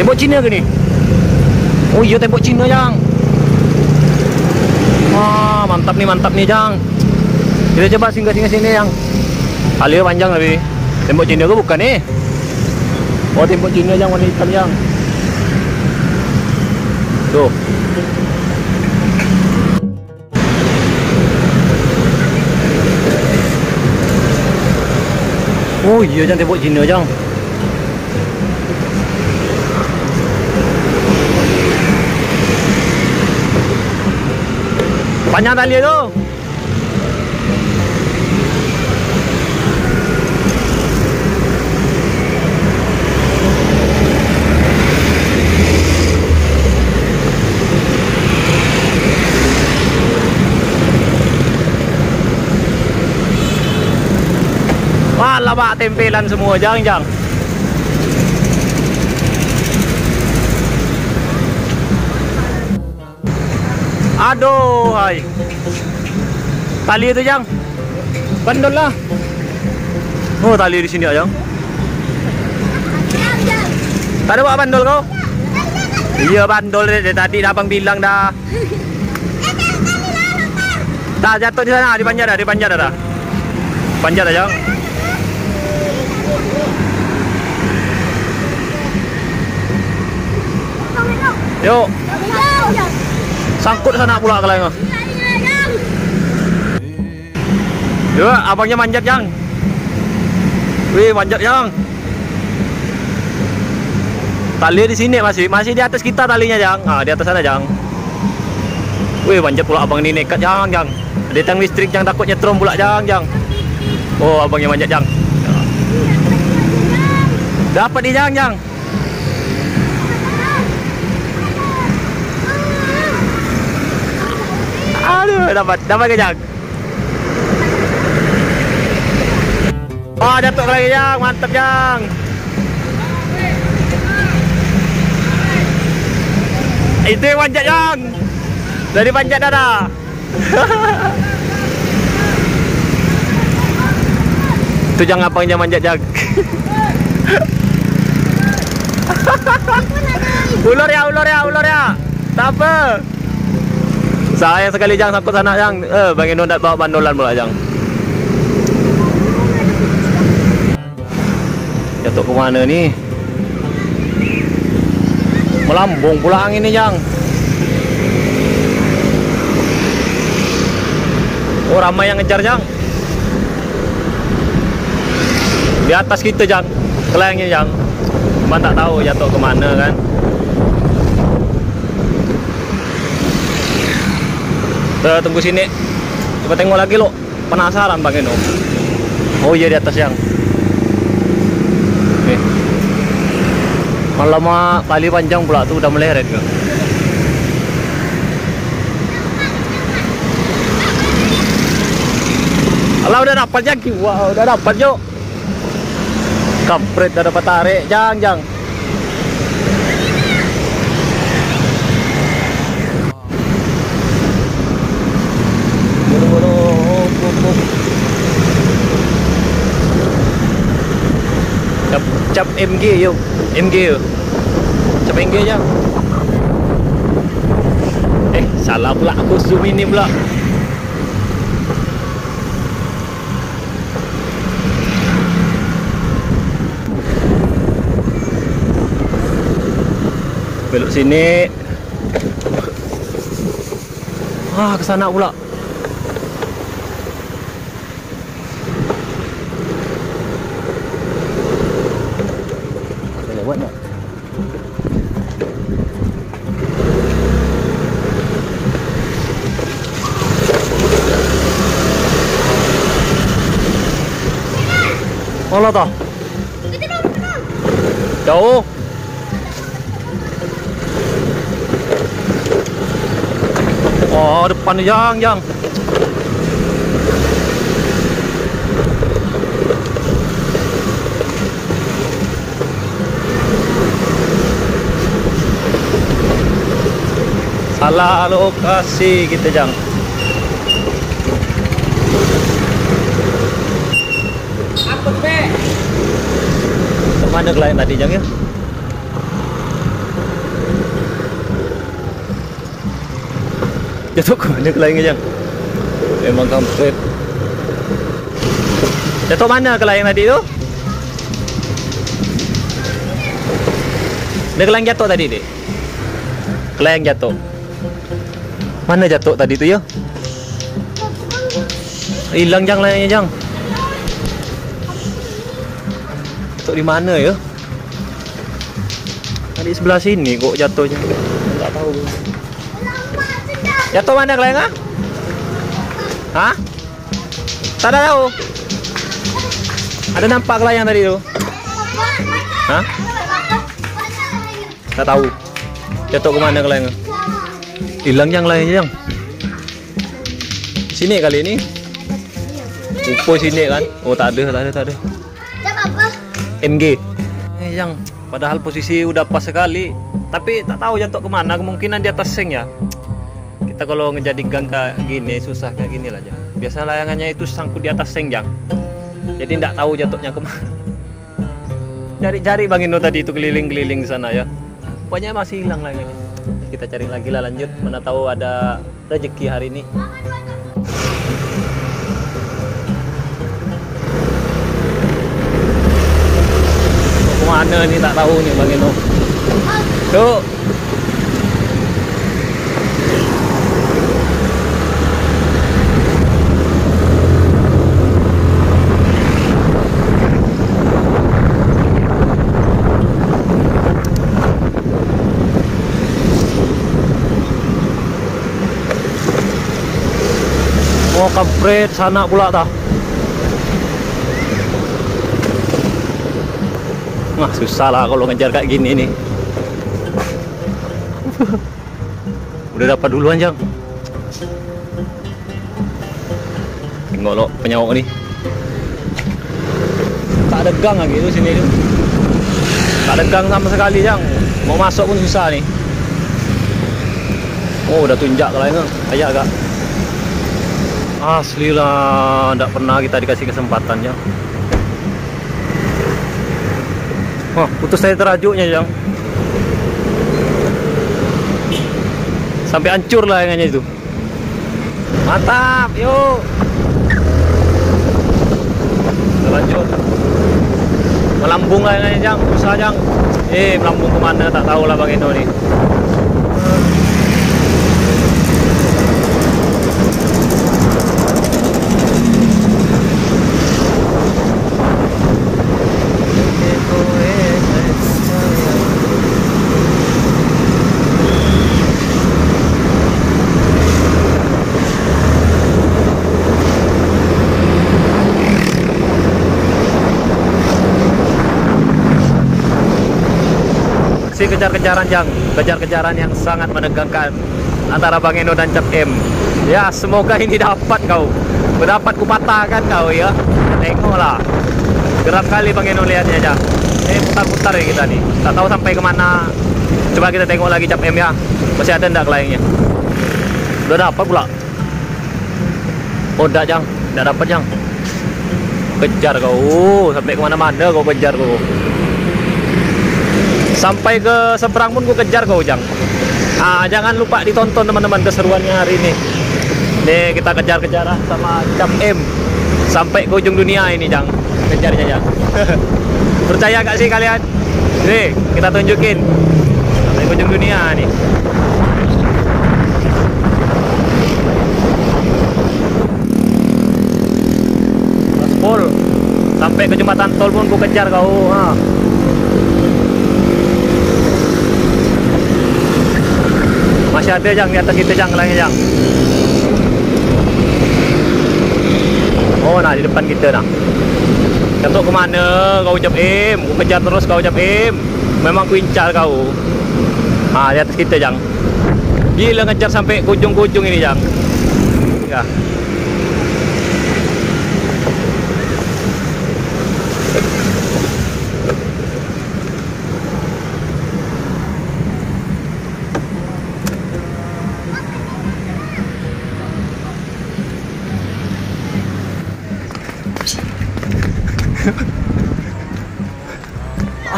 Tembok Cina ke ni? Oh iya tembok Cina jang. Wah mantap nih mantap nih jang. Kita coba singgah-singgah sini yang. Alia panjang tapi. Tembok Cina ke bukan nih? Oh tembok Cina jang warna hitam jang. Tuh. Oh iya jang tembok Cina jang. Panjang tali tu. Wah, lama tempelan semua jang Aduh, hai. Tali itu, Jang. Bandol lah. Oh, tali di sini, Jang. Tak ada buat bandol kau? Iya, bandol dari tadi abang bilang dah. Tak jatuh di sana, di panjat dah, di panjat dah. dah. Panjat dah, Jang. Yuk, sangkut sana pula kalian. Yuk, abangnya manjat, Jang. Wih, manjat, Jang. Tali di sini masih, masih di atas kita talinya, Jang. Ah, di atas sana, Jang. Wih, manjat pula abang ini nekat, Jang, Jang. Ada tang listrik yang takut nyetrum pula, Jang, Jang. Oh, abangnya manjat, Jang. Dapat di Jang, Jang. Dapat, dapat ke Jang? Oh, jatuh lagi Jang, mantap Jang. Itu yang panjat Jang. Dari panjat dah. Itu Jang abangnya manjat Jang. ulur ya, ulur ya, ulur ya. Tak apa. Sayang sekali Jang sangkut sana Jang. Eh, Bang Endo nak bawa bandolan pula Jang. Jatuh ke mana ni? Melambung pula angin ni Jang. Oh, ramai yang ngejar Jang. Di atas kita Jang. Kelayangnya Jang. Cuma tak tahu jatuh ke mana kan. Kita tunggu sini. Coba tengok lagi lo. Penasaran Bang Eno. Oh iya di atas yang. Nih. Malam tali panjang pula tuh udah meleret kan. Alah udah dapat ya, wow udah dapat yuk. Kampret udah dapat tarik, jang jang. Cap, MG yuk, MG yuk. Cap MG aja. Eh, salah pula aku zoom ini pula. belok sini ah ke sana pula Allah tak jauh Oh, depan yang, yang. Salah lokasi kita, Jang. Kemana klien tadi Jang ya? Jatuh kemana kliennya Jang? Emang kampret. Jatuh mana klien tadi tu? Dia keleng jatuh tadi dek. Keleng jatuh. Mana jatuh tadi tu ya? Hilang jang lainnya jang. Jatuh di mana ya? Tadi sebelah sini kok jatuhnya. Enggak tahu. Jatuh mana keleng ah? Hah? Tak ada tahu. Ada nampak kelayang tadi tu? Hah? Tak tahu. Jatuh ke mana kelayang? Hilang yang lainnya yang. Sini kali ini. Upo sini kan? Oh tak ada, tak ada, tak ada. MG. Eh yang padahal posisi udah pas sekali, tapi tak tahu jatuh ke mana. Kemungkinan di atas seng ya. Kita kalau ngejadi gang kayak gini susah kayak gini lah jang. Biasa layangannya itu sangkut di atas seng jang. Jadi tidak tahu jatuhnya ke mana. Cari-cari Bang Indo tadi itu keliling-keliling sana ya. Pokoknya masih hilang lagi. Kita cari lagi lah lanjut. Mana tahu ada rezeki hari ini. Mau ke mana nih tak tahu nih Bang Ino. Tuh. Oh kampret sana pula dah. Wah susah lah kalau ngejar kayak gini nih. Udah dapat duluan jang. Tengok lo penyawak nih. Tak ada gang lagi tu sini tu. Tak ada gang sama sekali jang. Mau masuk pun susah nih. Oh udah tunjak kalau Ayah agak. Asli lah, tidak pernah kita dikasih kesempatan ya. Wah, putus saya terajuknya yang sampai hancur lah layangannya itu. Mantap, yuk. Kita lanjut. Melambung layangannya jang, susah jang. Eh, melambung ke mana tak tahu lah bang Eno nih. Kejar-kejaran yang kejar-kejaran yang sangat menegangkan antara Bang Eno dan Cap M. Ya, semoga ini dapat kau. Mendapat kupatahkan kau ya. Tengoklah. Geram kali Bang Eno lihatnya aja. Ini putar-putar ya kita nih. Tak tahu sampai ke mana. Coba kita tengok lagi Cap M ya. Masih ada enggak lainnya? Udah dapat pula. Oh, enggak, Jang. Enggak dapat, Jang. Kejar kau. Oh, sampai ke mana-mana kau kejar kau sampai ke seberang pun gue kejar kau Ujang ah jangan lupa ditonton teman-teman keseruannya hari ini. Nih kita kejar-kejaran sama Cap M. Sampai ke ujung dunia ini Jang. Kejarnya Jang percaya gak sih kalian? Nih kita tunjukin. Sampai ke ujung dunia nih sampai ke jembatan tol pun gue kejar kau ha. Masih ada yang di atas kita jang lainnya jang. Oh nah di depan kita nah. Jatuh ke mana kau ucap im? Kejar terus kau ucap im. Memang ku incar kau. Ah di atas kita jang. Gila ngejar sampai ujung-ujung ini jang. Ya.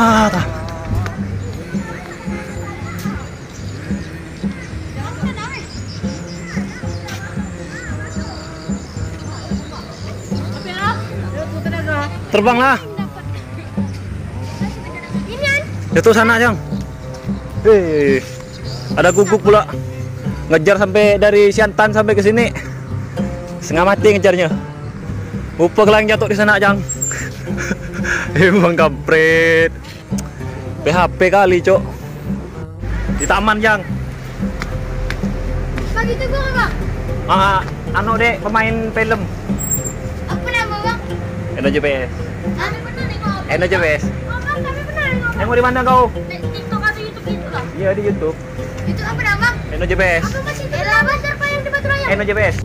Ah, tak. Terbanglah. Jatuh sana, Jang. Eh, ada guguk pula. Ngejar sampai dari Siantan sampai ke sini. Setengah mati ngejarnya. Lupa kelang jatuh di sana, Jang. Emang kampret. PHP kali, Cok. Di taman, Jang. Pagi itu gua bang. Ah, anu dek pemain film Apa nama bang? Eno JPS. Kami pernah nengok. Eno JPS. Oh bang, kami pernah nengok. Nengok di mana kau? Di TikTok atau YouTube gitu lah. Iya di YouTube. Itu apa nama? Eno JPS. Apa masih di Lama siapa yang di Batu Raya? Eno JPS.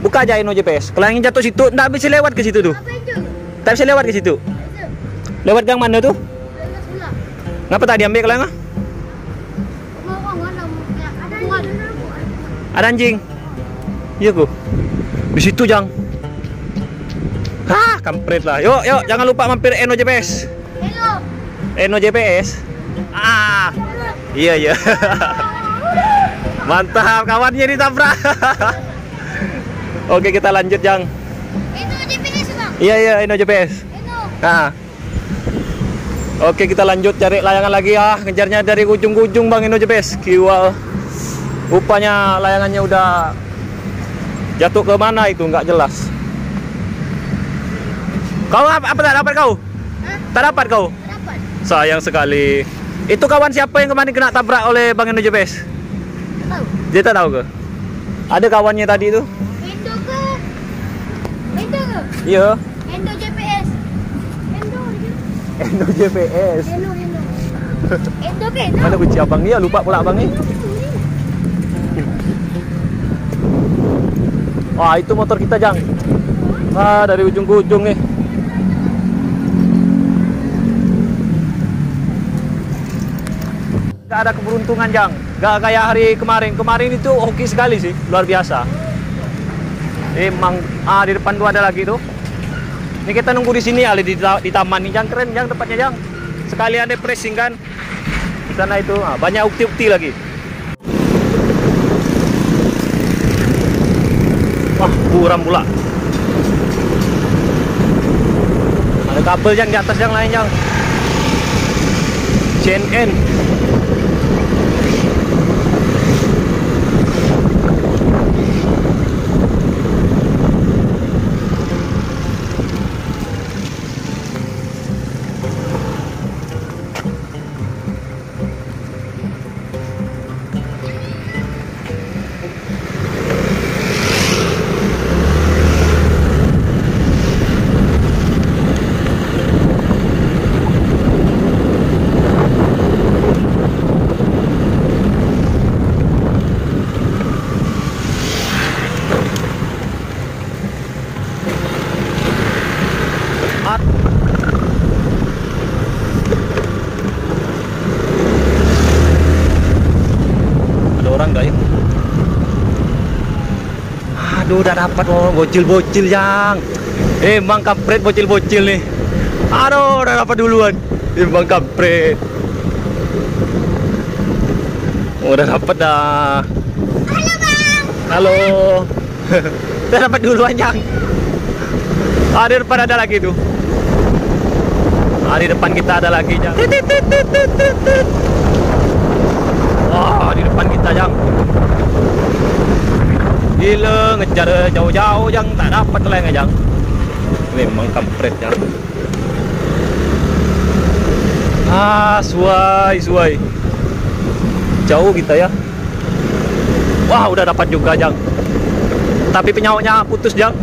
Buka aja Eno JPS. Kalau yang jatuh situ, nggak bisa lewat ke situ tuh. Apa? Tak bisa lewat ke situ. Itu. Lewat gang mana tuh? Ngapa tadi ambil kalau nggak? Mau kok mana? Ya, ada anjing. Iya ku. Di situ jang. Hah, kampret lah. Yuk, yuk, jangan lupa mampir Eno JPS. Hello. Eno JPS. Ah, iya iya. Mantap, kawannya ditabrak. Oke, kita lanjut, Jang. Itu GPS bang. Iya iya, Eno JPS. Itu. Nah. Oke, kita lanjut cari layangan lagi ya. Ngejarnya dari ujung ke ujung Bang JPS. Kiwal. Rupanya layangannya udah jatuh ke mana itu nggak jelas. Kau apa, apa tak dapat kau? Hah? Tak dapat kau? Dapat. Sayang sekali. Itu kawan siapa yang kemarin kena tabrak oleh Bang JPS? Tahu. Dia tak tahu ke? Ada kawannya tadi itu? Endo ke? Endo ke? Iya. Endo. Eno JPS. Endo. Endo. Endo ke? Endo. Mana kunci abang ni? Ya, lupa pula abang ni. Wah, itu motor kita, Jang. Ah, dari ujung ke ujung nih. Gak ada keberuntungan, Jang. Gak kayak hari kemarin. Kemarin itu hoki sekali sih, luar biasa. Emang ah di depan tuh ada lagi tuh. Ini kita nunggu di sini ali di, di taman nih, Jang. Keren, Jang tempatnya, Jang. Sekalian ada pressing kan. Di sana itu ah, banyak ukti-ukti lagi. Wah, buram pula. Ada kabel yang di atas yang lain yang CNN. Aduh, udah dapat oh, bocil-bocil yang. Emang kampret bocil-bocil nih. Aduh, udah dapat duluan. Emang kampret. Oh, udah dapat dah. Halo bang. Halo. udah dapat duluan yang. Ah, di depan ada lagi tuh. Ah, di depan kita ada lagi, Jang. Tit. Wah, di depan kita, Jang. Gila, ngejar jauh-jauh, Jang. Tak dapat lagi, Jang. Memang kampret, Jang. Ah, suai, suai. Jauh kita ya. Wah, udah dapat juga, Jang. Tapi penyawatnya putus, Jang.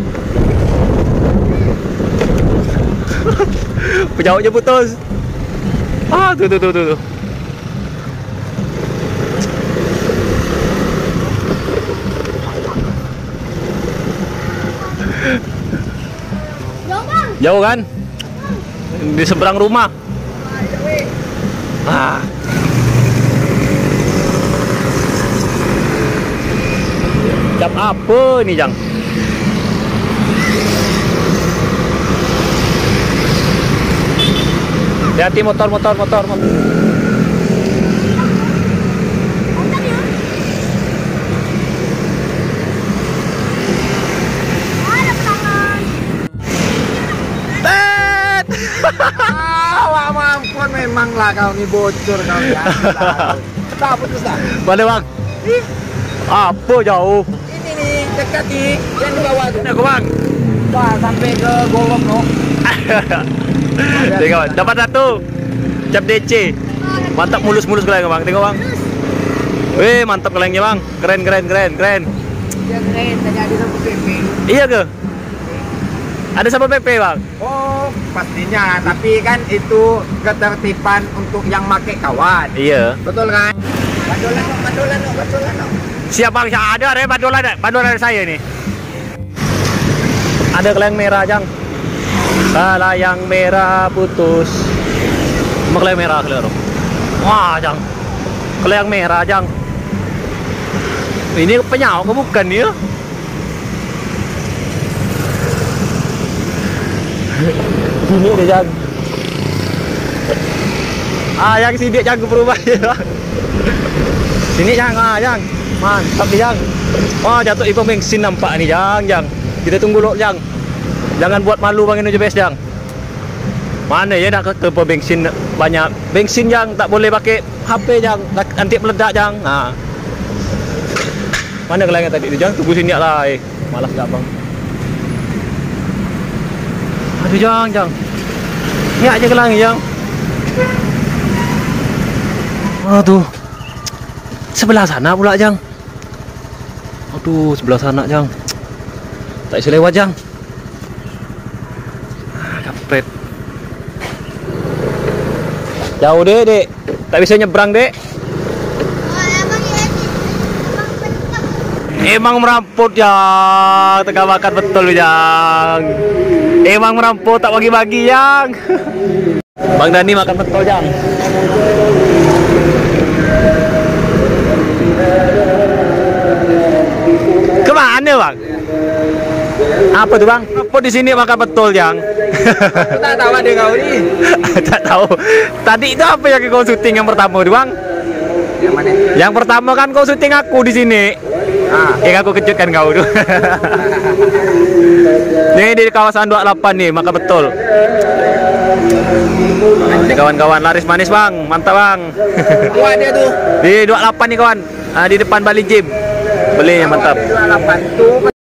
Penyawatnya putus. Ah, tuh tuh tuh tuh. tuh. Jauh kan? Di seberang rumah. Ah. Jam apa ini, Jang? Hati-hati motor, motor, motor, motor. Ada tangan. Tet! Ah, mampun memang lah kau ni bocor kau ya. Tak putus dah. Mana bang? Apa jauh? Ini nih dekat di yang di bawah tu. Mana aku bang? Wah sampai ke golok no. Tengok, dapat satu. Cap DC. Mantap mulus-mulus keleng bang. Tengok bang. Weh, mantap kelengnya bang. Keren, keren, keren, keren. Yang keren tanya ada sama. Iya ke? Ada sama PP bang? Oh pastinya, tapi kan itu ketertiban untuk yang make kawan. Iya. Betul kan? Badolan badolan badolan no. Siap bang, ada ada badolan badolan saya nih. Ada keleng merah jang. Kalau yang merah putus. Keleng merah keleng Wah jang. Keleng merah jang. Ini penyau ke bukan ya? Sini dia jang. Ah yang sini jang ke berubah ya. Sini jang, ah jang. Mantap nih jang. Wah jatuh ibu bensin nampak nih jang, jang. Kita tunggu lo jang. Jangan buat malu bang ini bes jang. Mana ya nak ke, bensin banyak bensin jang tak boleh pakai HP jang nanti meledak jang. Nah. Mana kelengnya tadi tu jang tunggu sini lah. Eh. Malas gak bang. Aduh jang jang. Ni aja kelangi jang. Aduh. Sebelah sana pula, Jang. Aduh, sebelah sana, Jang. Tak bisa lewat, Jang. Ah. Jauh deh, Dek. Tak bisa nyebrang, Dek. Oh, abang ya ini. Abang pencet. Emang merampok, Jang. Tengah makan betul, Jang. Emang merampok, tak bagi-bagi, Jang. Bang Dani makan betul, Jang. Ke mana, Bang? Apa tuh, Bang? Apa di sini makan betul, Jang? Tak tahu ada kau ni. tak tahu. Tadi itu apa yang kau syuting yang pertama, tuh, Bang? Yang mana? Yang pertama kan kau syuting aku di sini. Ah. Yang aku kejutkan kau tuh. Ini di kawasan 28 nih, maka betul. Ini kawan-kawan laris manis bang, mantap bang. Wah dia tu. Di 28 nih kawan, Ah, di depan Bali Gym. Belinya mantap. 28 tu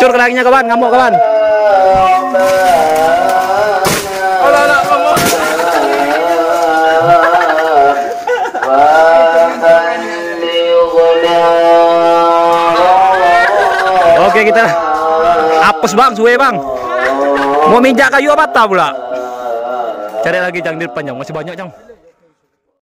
hancur kelangnya kawan, ngamuk kawan. Oke kita apes bang, suwe bang. Mau minjak kayu apa tak pula? Cari lagi jang di depan jang, masih banyak jang.